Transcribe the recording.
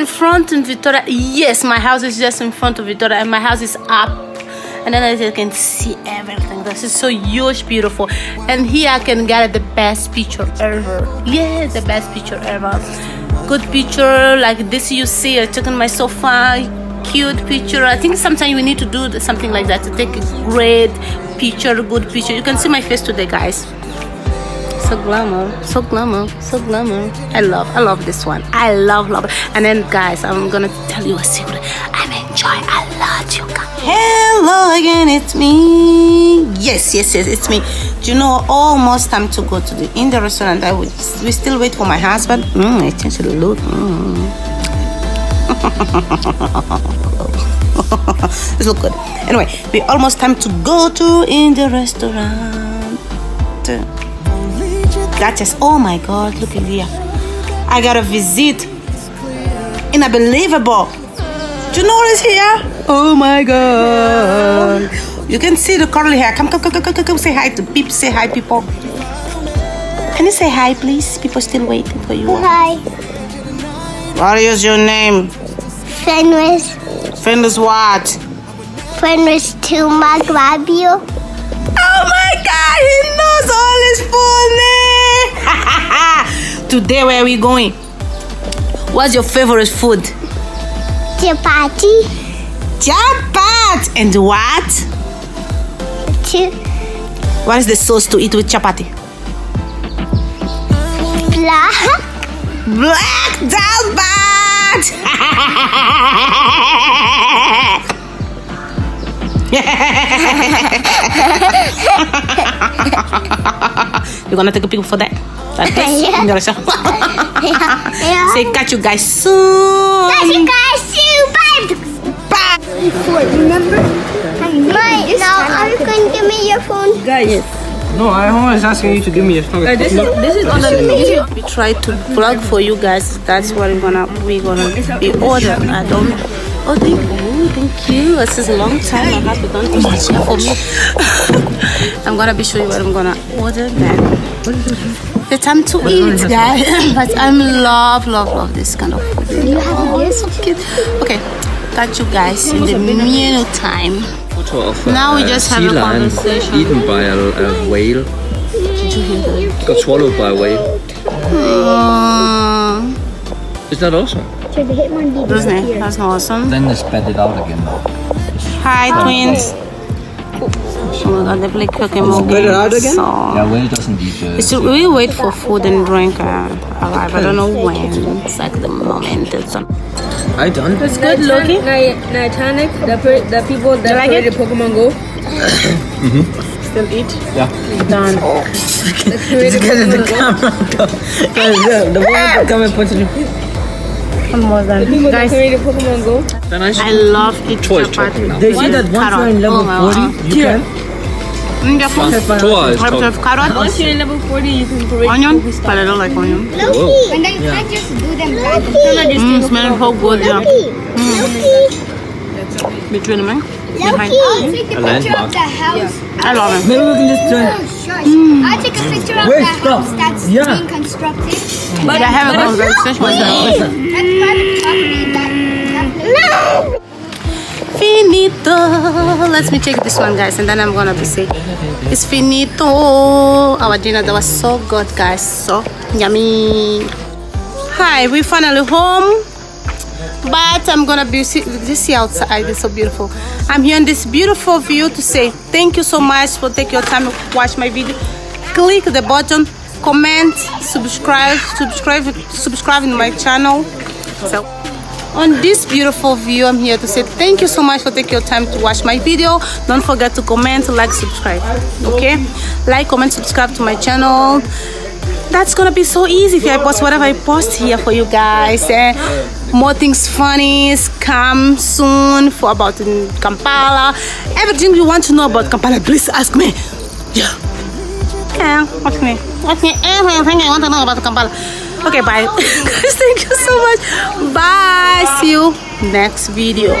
in front of Victoria. Yes, my house is just in front of Victoria, and my house is up. And then I can see everything. This is so huge, beautiful. And here I can get the best picture ever. Yeah, the best picture ever. Good picture like this you see. I took on my sofa. Cute picture. I think sometimes we need to do something like that to take a great picture, good picture. You can see my face today, guys so glamour so glamour so glamour. I love i love this one. I love love. And then guys i'm gonna tell you a secret. I'm enjoying a lot you guys. Hello again it's me. Yes yes yes it's me. Do you know almost time to go to the in the restaurant i would we still wait for my husband. Mm, i changed the look. Mm. this look good. Anyway we almost time to go to in the restaurant Gotchas. Oh my God, look at here. I got a visit. Unbelievable. Do you know what is here? Oh my God. You can see the curly hair. Come, come, come, come, come, come. Say hi to people. Say hi, people. Can you say hi, please? People still waiting for you. Hi. What is your name? Fenris. Fenris what? Fenris to my grab you. Oh my God, he knows all his full name. Ah, today, where are we going? What's your favorite food? Chapati. Chapati. And what? Ch what is the sauce to eat with chapati? Black. Black Dalbat. You're gonna take a picture for that? Like this? Yeah. You're gonna show- Yeah. Say catch you guys soon. Catch you guys soon. Bye. Bye. Remember? Mike, now are you going to give me your phone? Guys, No, I'm always asking you to give me your phone. uh, this is this is on the We try to vlog for you guys. That's what we're gonna we're gonna be order. I don't. Oh, thank you, thank you. This is a long time. I have to done too much here for me. I'm gonna be showing you what I'm gonna order then. The time to eat, guys. but I'm love, love, love this kind of food. You have oh, it's so cute. Okay, catch you guys in the meantime. Photo of Now we just have sea a lion conversation. eaten by a, a whale. Did you hear that? Got swallowed by a whale. Uh, Is that awesome? Doesn't it? That's not awesome. Then they spat it out again. Hi, twins. Oh my god, they play Pokemon Spit it out again? So Yeah, whale doesn't eat. Uh, it's, we wait for food and drink uh, arrive. I don't know when. It's like the moment. It's on. I done. It's good looking. Niantic, the per, the people that like created Pokemon Go. Mhm. Still eat. Yeah. Done. That created Get in the Pokemon Go. camera. the one come and punch you. Almost done. People that Guys, Pokemon Go. I I love eating Troy is chapati. talking now. with They say that once carrot. you're in level Oh 40, God. you can. Mm, yeah, food. Tor I have to talking. carrot, Once you're in level 40, you can create onion, but I don't like onion. Whoa. And then you can't just do them Mm, smelling so good, yeah. Loki. Between them, behind. I'll take a A picture of the house. I love it. Maybe we can just try. Shush. I'll take a picture of Wait, the stop. house that's Yeah. being constructed. But I have a conversation with them. That's private property. That, that no. Finito. Let me check this one, guys, and then I'm gonna be saying it's finito. Our dinner that was so good, guys. So yummy. Hi, we finally home. But I'm gonna be see outside. It's so beautiful. I'm here in this beautiful view to say thank you so much for taking your time to watch my video. Click the button, comment, subscribe, subscribe, subscribe in my channel. So on this beautiful view i'm here to say thank you so much for taking your time to watch my video don't forget to comment like subscribe okay like comment subscribe to my channel that's gonna be so easy if i post whatever i post here for you guys eh? More things funny come soon for about kampala. Everything you want to know about kampala please ask me. Yeah. Yeah ask me. Ask me everything i want to know about kampala. Okay bye. Guys thank you so much. Bye. See you next video